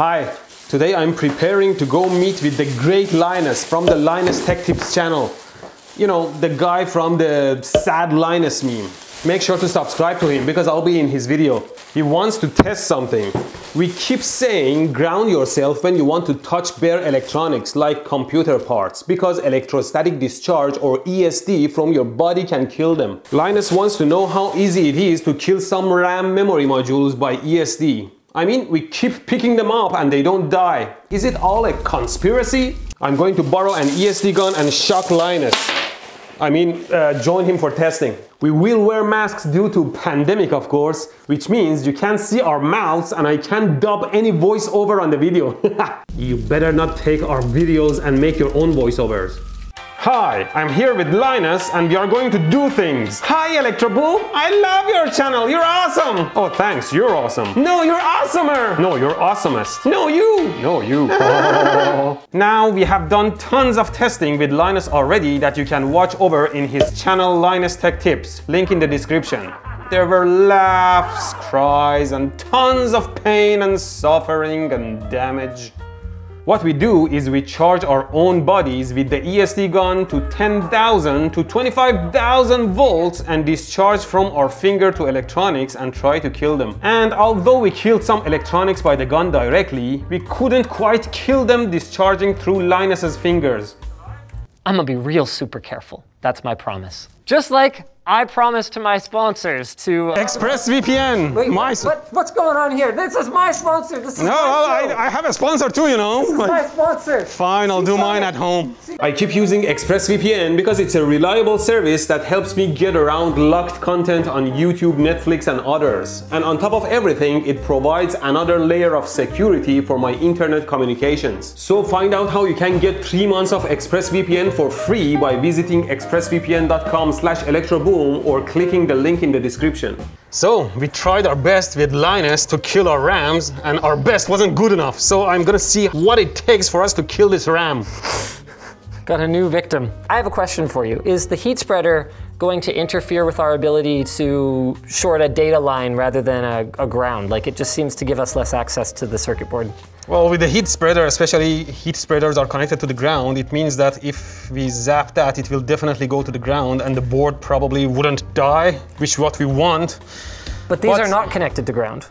Hi, today I'm preparing to go meet with the great Linus from the Linus Tech Tips channel. You know, the guy from the sad Linus meme. Make sure to subscribe to him because I'll be in his video. He wants to test something. We keep saying ground yourself when you want to touch bare electronics like computer parts because electrostatic discharge or ESD from your body can kill them. Linus wants to know how easy it is to kill some RAM memory modules by ESD. I mean, we keep picking them up and they don't die. Is it all a conspiracy? I'm going to borrow an ESD gun and shock Linus. I mean, uh, join him for testing. We will wear masks due to pandemic, of course, which means you can't see our mouths and I can't dub any voiceover on the video. you better not take our videos and make your own voiceovers. Hi, I'm here with Linus and we are going to do things. Hi Electroboom, I love your channel, you're awesome. Oh thanks, you're awesome. No, you're awesomer. No, you're awesomest. No, you. No, you. now we have done tons of testing with Linus already that you can watch over in his channel Linus Tech Tips, link in the description. There were laughs, cries, and tons of pain and suffering and damage. What we do is we charge our own bodies with the ESD gun to 10,000 to 25,000 volts and discharge from our finger to electronics and try to kill them. And although we killed some electronics by the gun directly, we couldn't quite kill them discharging through Linus's fingers. I'm gonna be real super careful. That's my promise. Just like I promised to my sponsors to. Uh, ExpressVPN. Wait, my what, what's going on here? This is my sponsor. This is no, my I, I, have a sponsor too, you know. This is my sponsor. Fine, I'll do mine at home. I keep using ExpressVPN because it's a reliable service that helps me get around locked content on YouTube, Netflix, and others. And on top of everything, it provides another layer of security for my internet communications. So find out how you can get three months of ExpressVPN for free by visiting expressvpn.com/electroboom or clicking the link in the description. So we tried our best with Linus to kill our rams and our best wasn't good enough. So I'm gonna see what it takes for us to kill this ram. Got a new victim. I have a question for you. Is the heat spreader going to interfere with our ability to short a data line rather than a, a ground? Like it just seems to give us less access to the circuit board. Well, with the heat spreader, especially heat spreaders are connected to the ground, it means that if we zap that, it will definitely go to the ground and the board probably wouldn't die, which is what we want. But these but, are not connected to ground.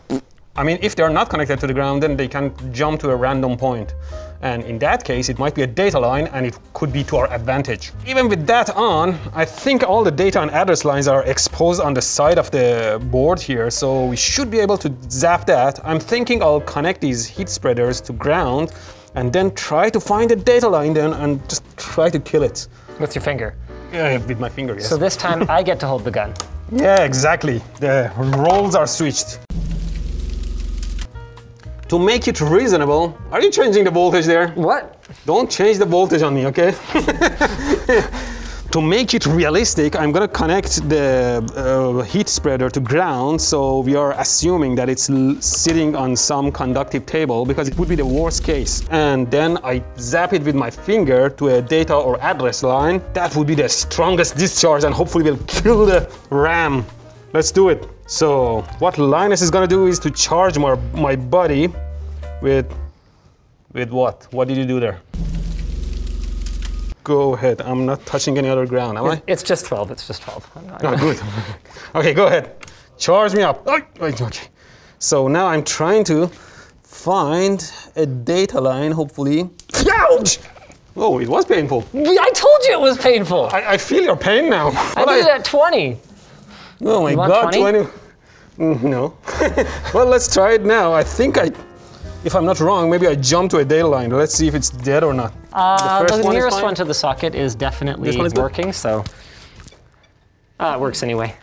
I mean, if they're not connected to the ground, then they can jump to a random point. And in that case, it might be a data line and it could be to our advantage. Even with that on, I think all the data and address lines are exposed on the side of the board here. So we should be able to zap that. I'm thinking I'll connect these heat spreaders to ground and then try to find a data line then and just try to kill it. With your finger? Yeah, with my finger, yes. So this time I get to hold the gun. Yeah, exactly. The roles are switched. To make it reasonable, are you changing the voltage there? What? Don't change the voltage on me, okay? to make it realistic, I'm gonna connect the uh, heat spreader to ground, so we are assuming that it's sitting on some conductive table because it would be the worst case. And then I zap it with my finger to a data or address line. That would be the strongest discharge and hopefully will kill the RAM. Let's do it. So what Linus is gonna do is to charge my, my body with, with what? What did you do there? Go ahead, I'm not touching any other ground, am I? It's just 12, it's just 12. Oh, good. okay, go ahead. Charge me up. Okay. So now I'm trying to find a data line, hopefully. Ouch! Oh, it was painful. I told you it was painful. I, I feel your pain now. I did it at 20. Oh my god, 20? 20? Mm, no. well, let's try it now. I think I, if I'm not wrong, maybe I jump to a data line. Let's see if it's dead or not. Uh, the, the one nearest one to the socket is definitely is working, good? so. Uh, it works anyway.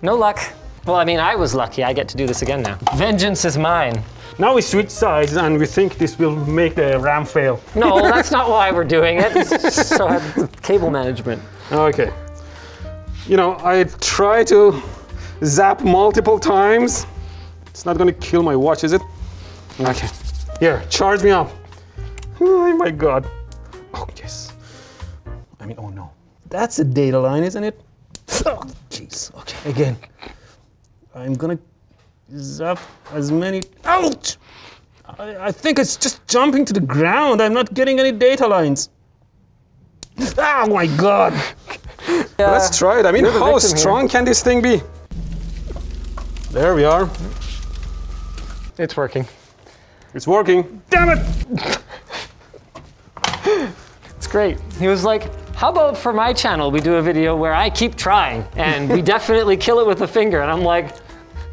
No luck. Well, I mean, I was lucky. I get to do this again now. Vengeance is mine. Now we switch sides and we think this will make the RAM fail. No, that's not why we're doing it. It's so cable management. Okay you know, I try to zap multiple times. It's not gonna kill my watch, is it? Okay, here, charge me up. Oh my God. Oh, yes. I mean, oh no. That's a data line, isn't it? Oh, jeez. Okay, again. I'm gonna zap as many, ouch! I, I think it's just jumping to the ground. I'm not getting any data lines. Oh my god. Let's try it. I mean, how victim here. strong can this thing be? There we are. It's working. It's working. Damn it! It's great. He was like, how about for my channel, we do a video where I keep trying and we definitely kill it with a finger. And I'm like,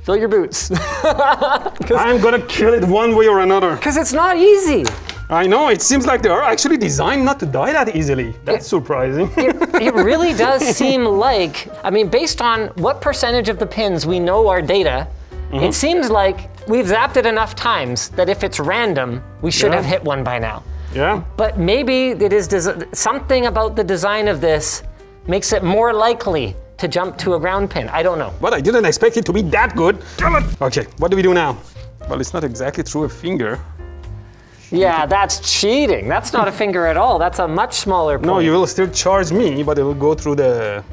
fill your boots. I'm gonna kill it one way or another. Because it's not easy. I know, it seems like they are actually designed not to die that easily. That's surprising. It really does seem like, I mean, based on what percentage of the pins we know are data, Mm-hmm. it seems like we've zapped it enough times that if it's random, we should Yeah. have hit one by now. yeah. But maybe it is des- something about the design of this makes it more likely to jump to a ground pin. I don't know. But I didn't expect it to be that good. It! Okay, what do we do now? Well, it's not exactly through a finger. Yeah, that's cheating. That's not a finger at all. That's a much smaller point. No, you will still charge me, but it will go through the.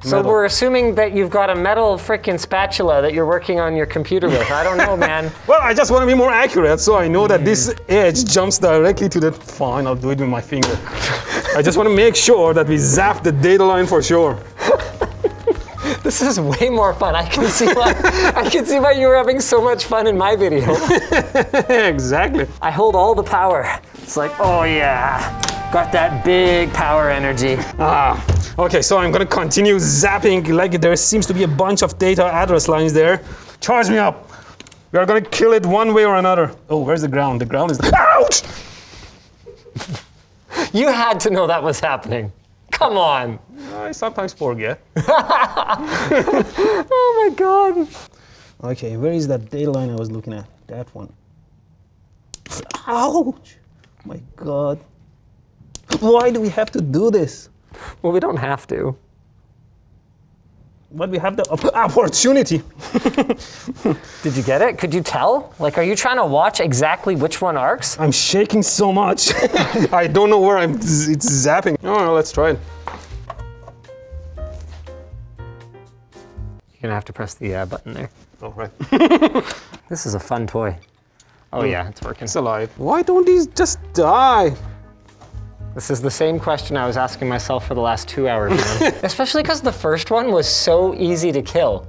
so metal. we're assuming that you've got a metal freaking spatula that you're working on your computer with. I don't know, man. Well, I just want to be more accurate, so I know that this hmm. edge jumps directly to the. Fine, I'll do it with my finger. I just want to make sure that we zap the data line for sure. This is way more fun. I can see why. I can see why you were having so much fun in my video. exactly. I hold all the power. It's like, oh yeah, got that big power energy. Ah, okay, so I'm gonna continue zapping like there seems to be a bunch of data address lines there. Charge me up. We are gonna kill it one way or another. Oh, where's the ground? The ground is. Ouch! You had to know that was happening. Come on. I sometimes forget. Oh my god. Okay, where is that data line I was looking at? That one. Ouch! My god. Why do we have to do this? Well, we don't have to. But we have the op- opportunity. Did you get it? Could you tell? Like, are you trying to watch exactly which one arcs? I'm shaking so much. I don't know where I'm. It's zapping. Oh, no, let's try it. You're gonna have to press the uh, button there. Oh, right. This is a fun toy. Oh yeah, it's working. It's alive. Why don't these just die? This is the same question I was asking myself for the last two hours, man. Especially because the first one was so easy to kill.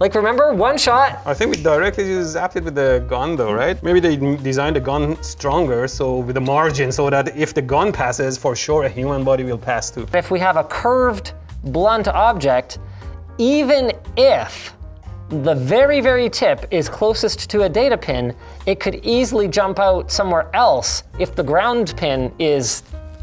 Like, remember one shot? I think we directly just zapped it with the gun though, right? Maybe they designed the gun stronger, so with the margin, so that if the gun passes, for sure a human body will pass too. If we have a curved, blunt object, even if the very, very tip is closest to a data pin, it could easily jump out somewhere else if the ground pin is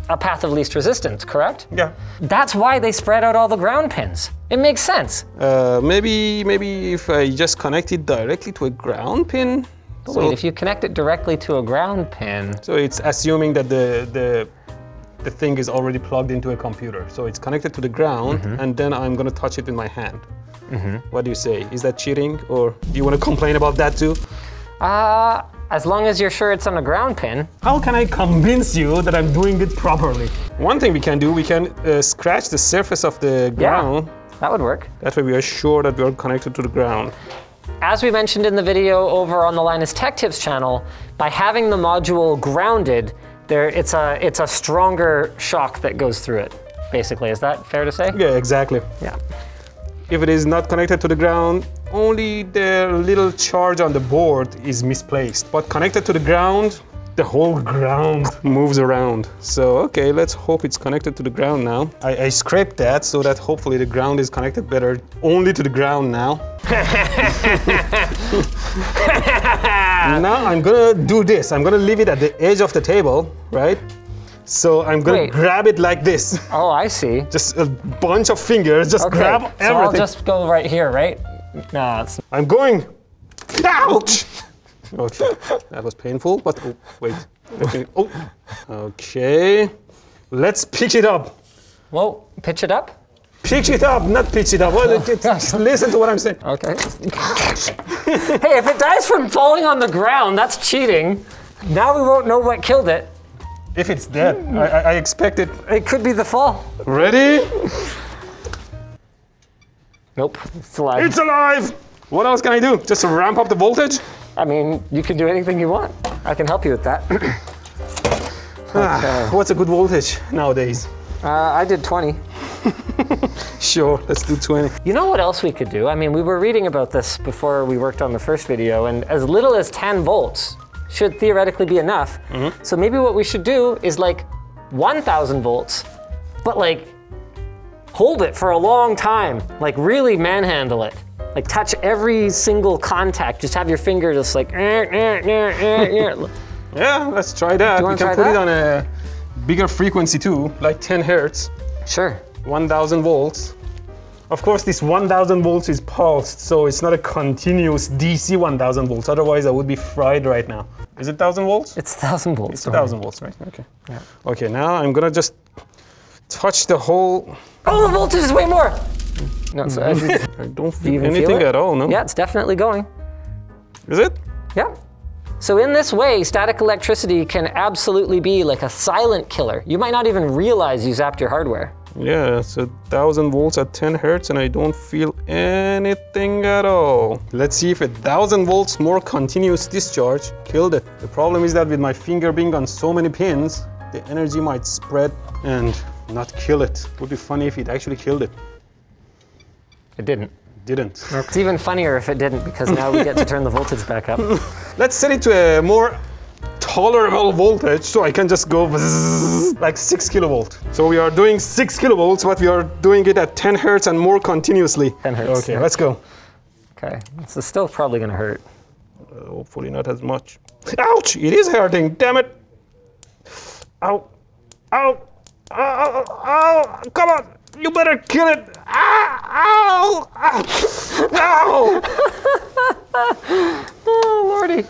a path of least resistance, correct? Yeah. That's why they spread out all the ground pins. It makes sense. Uh, maybe, maybe if I just connect it directly to a ground pin. So, Wait, if you connect it directly to a ground pin, so it's assuming that the the the thing is already plugged into a computer. So it's connected to the ground, and then I'm gonna touch it in my hand. What do you say? Is that cheating, or do you want to complain about that too? uh, as long as you're sure it's on a ground pin, How can I convince you that I'm doing it properly? One thing we can do, we can uh, scratch the surface of the ground. Yeah, that would work. That way we are sure that we are connected to the ground. As we mentioned in the video over on the Linus Tech Tips channel, by having the module grounded, there it's a it's a stronger shock that goes through it. Basically, is that fair to say? Yeah, exactly. Yeah. If it is not connected to the ground, only the little charge on the board is misplaced. But connected to the ground, the whole ground moves around. So, okay, let's hope it's connected to the ground now. I, I scraped that so that hopefully the ground is connected better only to the ground now. now I'm gonna do this. I'm gonna leave it at the edge of the table, right? So I'm gonna Wait. grab it like this. Oh, I see. Just a bunch of fingers, just Okay, grab so everything. I'll just go right here, right? No, it's I'm going. Ouch! Okay, that was painful, but oh, wait. Me- oh, okay. Let's pitch it up. whoa. Pitch it up. Pitch it up, not pitch it up. Well, listen to what I'm saying. Okay. hey, if it dies from falling on the ground, that's cheating. Now we won't know what killed it. If it's dead, I, I, I expect it. It could be the fall. Ready? Nope, it's alive. It's alive! What else can I do? Just ramp up the voltage? I mean, you can do anything you want. I can help you with that. Ah, what's a good voltage nowadays? Uh, I did 20. Sure, let's do 20. You know what else we could do? I mean, we were reading about this before we worked on the first video, and as little as 10 volts should theoretically be enough. So maybe what we should do is like 1,000 volts, but like hold it for a long time, like really manhandle it. Like touch every single contact. Just have your finger just like. "Eh, eh, eh, eh, eh." Yeah, let's try that. we can put it on a bigger frequency too, like 10 hertz, Sure. 1000 volts. Of course, this 1000 volts is pulsed, so it's not a continuous DC 1000 volts. Otherwise, I would be fried right now. Is it 1000 volts? It's 1,000 volts. It's don't 1000 volts, right? Okay. Yeah. Okay, now I'm gonna just touch the whole. Oh, the voltage is way more. No, so as you- I don't feel even anything feel at all, no? Yeah, it's definitely going. Is it? Yeah. So in this way, static electricity can absolutely be like a silent killer. You might not even realize you zapped your hardware. Yeah, it's a thousand volts at 10 hertz, and I don't feel anything at all. Let's see if a thousand volts more continuous discharge killed it. The problem is that with my finger being on so many pins, the energy might spread and not kill it. Would be funny if it actually killed it. It didn't. Didn't. It's even funnier if it didn't because now we get to turn the voltage back up. Let's set it to a more tolerable voltage so I can just go bzzz, like 6 kilovolt. So we are doing 6 kilovolts, but we are doing it at 10 hertz and more continuously. 10 hertz, Okay, yeah. let's go. Okay, this is still probably gonna hurt. Uh, hopefully not as much. Ouch! It is hurting, damn it! Ow! Ow! Ow! Ow! ow. Come on! You better kill it! Ah! Ow! Ah. Ow! Oh, lordy.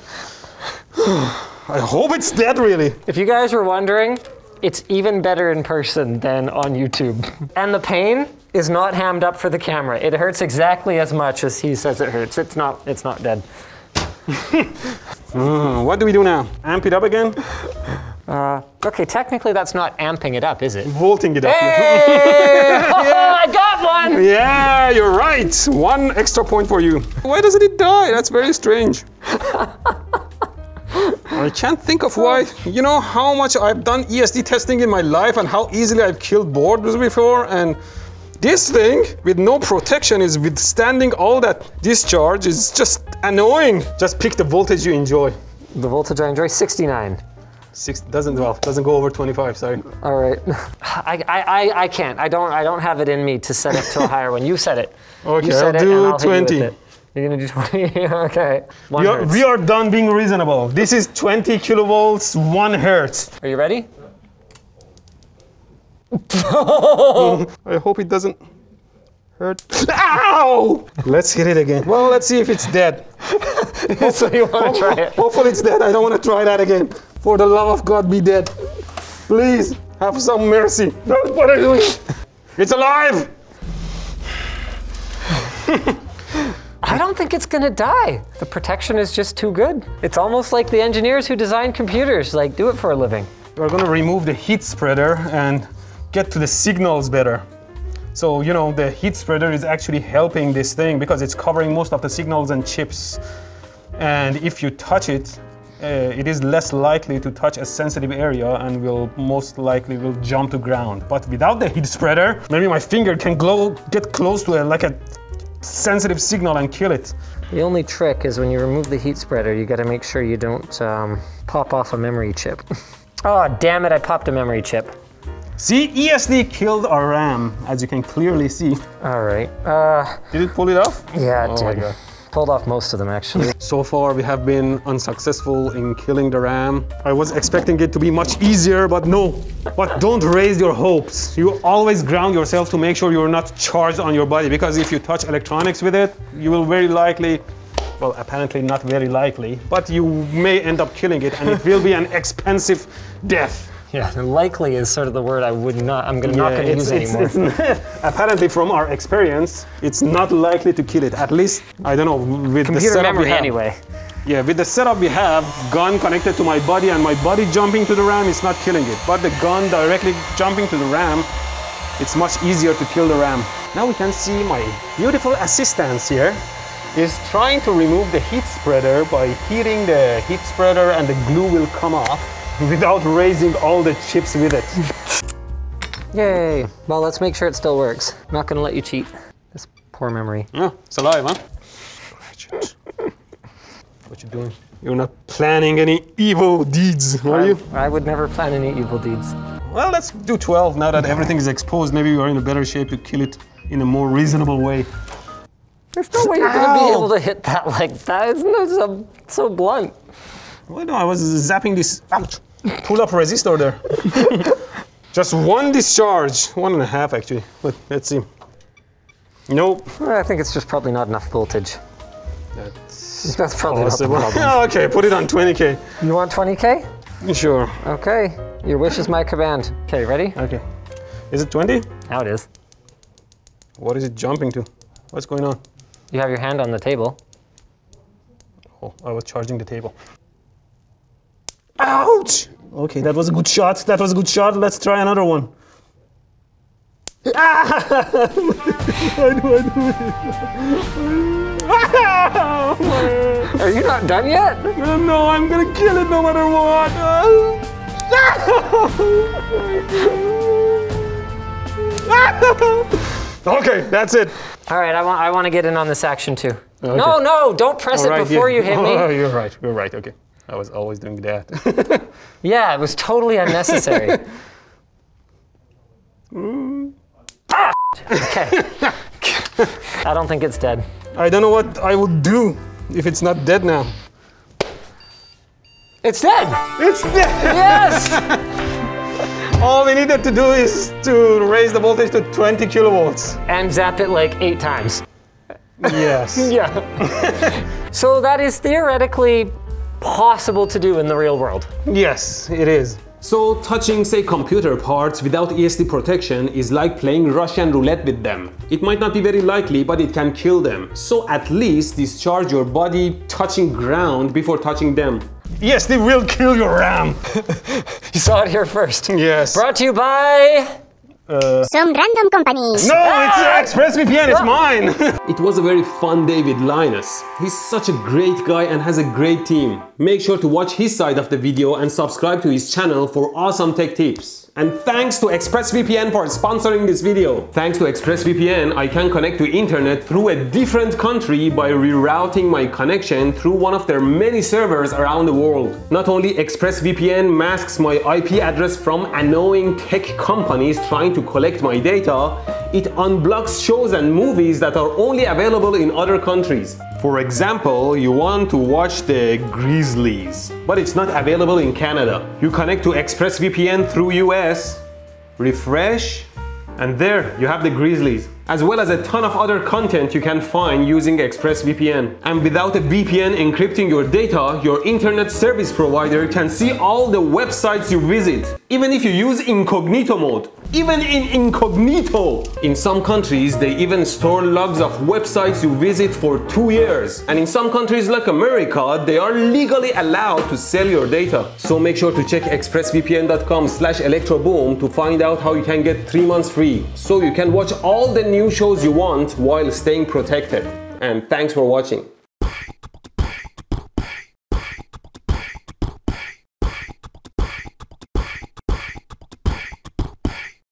I hope it's dead, really. If you guys were wondering, it's even better in person than on YouTube. And the pain is not hammed up for the camera. It hurts exactly as much as he says it hurts. It's not, it's not dead. Hmm, what do we do now? Amp it up again? Okay, technically that's not amping it up, is it? Volting it up. Hey! I got one! Yeah, you're right. One extra point for you. Why doesn't it die? That's very strange. I can't think of why. You know how much I've done ESD testing in my life and how easily I've killed boards before and this thing with no protection is withstanding all that discharge is just annoying. Just pick the voltage you enjoy. The voltage I enjoy, 69. Six doesn't well doesn't go over 25. Sorry. All right. I, I, I, can't. I don't I don't have it in me to set it to a higher one. You set it. Okay, you set I'll it do and I'll hit you with 20. You're gonna do 20? okay. One We are, we are done being reasonable. This is 20 kilovolts, one hertz. Are you ready? I hope it doesn't hurt. Ow! Let's hit it again. Well, let's see if it's dead. so you want to try it? Hopefully it's dead. I don't want to try that again. For the love of God, be dead. Please, have some mercy. No, what you doing? It's alive! I don't think it's gonna die. The protection is just too good. It's almost like the engineers who design computers, like do it for a living. We're gonna remove the heat spreader and get to the signals better. So, you know, the heat spreader is actually helping this thing because it's covering most of the signals and chips. And if you touch it, uh, it is less likely to touch a sensitive area and will most likely will jump to ground. But without the heat spreader, maybe my finger can glow, get close to a, like a sensitive signal and kill it. The only trick is when you remove the heat spreader, you gotta make sure you don't um, pop off a memory chip. oh, damn it, I popped a memory chip. See, ESD killed our RAM, as you can clearly see. All right. Uh, Did it pull it off? yeah, it Oh my. God. Pulled off most of them, actually. So far, we have been unsuccessful in killing the ram. I was expecting it to be much easier, but no. But don't raise your hopes. You always ground yourself to make sure you're not charged on your body, because if you touch electronics with it, you will very likely, well, apparently not very likely, but you may end up killing it, and it will be an expensive death. Yeah, and likely is sort of the word I would not, I'm gonna, not gonna it's- use it's- anymore. it's- apparently, from our experience, it's not likely to kill it. At least, I don't know, with the Computer setup we have. anyway. Yeah, with the setup we have, gun connected to my body and my body jumping to the ram is not killing it. But the gun directly jumping to the ram, it's much easier to kill the ram. Now we can see my beautiful assistants here. is trying to remove the heat spreader by heating the heat spreader and the glue will come off without raising all the chips with it. Yay. Well, let's make sure it still works. I'm not gonna let you cheat. This poor memory. Oh, it's alive, huh? Ratchet. What you doing? You're not planning any evil deeds, are you? I would never plan any evil deeds. Well, let's do 12 now that everything is exposed. Maybe you are in a better shape to kill it in a more reasonable way. There's no way you're gonna be able to hit that like that. Isn't it so, so blunt? Well, no, I was zapping this ouch, pull-up resistor there. Just one discharge, one and a half actually. But let's see. Nope. Well, I think it's just probably not enough voltage. That's That's probably possible. not the problem. okay, put it on 20k. You want 20k? Sure. Okay. Your wish is my command. Okay, ready? Okay. Is it 20? Now it is. What is it jumping to? What's going on? You have your hand on the table. Oh, I was charging the table. Ouch! Okay, that was a good shot. That was a good shot. Let's try another one. Ah! Why do I do it? Are you not done yet? no, I'm gonna kill it no matter what. okay, that's it. All right, I want I want to get in on this action too. No, no, don't press All it right, before yeah. you hit me. Oh, you're right. You're right. Okay. I was always doing that. Yeah, it was totally unnecessary. Ah, okay. I don't think it's dead. I don't know what I would do if it's not dead now. It's dead! It's dead! Yes! All we needed to do is to raise the voltage to 20 kilovolts. and zap it like eight times. Yes. Yeah. so that is theoretically possible to do in the real world. yes, it is. So touching, say, computer parts without ESD protection is like playing Russian roulette with them. It might not be very likely, but it can kill them. So at least discharge your body touching ground before touching them. Yes, they will kill your RAM. You saw it here first. Yes. Brought to you by. Uh, Some random companies. No, it's ExpressVPN, it's ah. mine. It was a very fun day with Linus. He's such a great guy and has a great team. Make sure to watch his side of the video and subscribe to his channel for awesome tech tips. And thanks to ExpressVPN for sponsoring this video. Thanks to ExpressVPN, I can connect to internet through a different country by rerouting my connection through one of their many servers around the world. Not only ExpressVPN masks my IP address from annoying tech companies trying to collect my data, it unblocks shows and movies that are only available in other countries. For example, you want to watch the Grizzlies, but it's not available in Canada. You connect to ExpressVPN through US, refresh, and there you have the Grizzlies, as well as a ton of other content you can find using ExpressVPN. And without a VPN encrypting your data, your internet service provider can see all the websites you visit, even if you use incognito mode. Even in incognito! In some countries, they even store logs of websites you visit for two years. And in some countries like America, they are legally allowed to sell your data. So make sure to check expressvpn.com slash electroboom to find out how you can get three months free. So you can watch all the new shows you want while staying protected. And thanks for watching.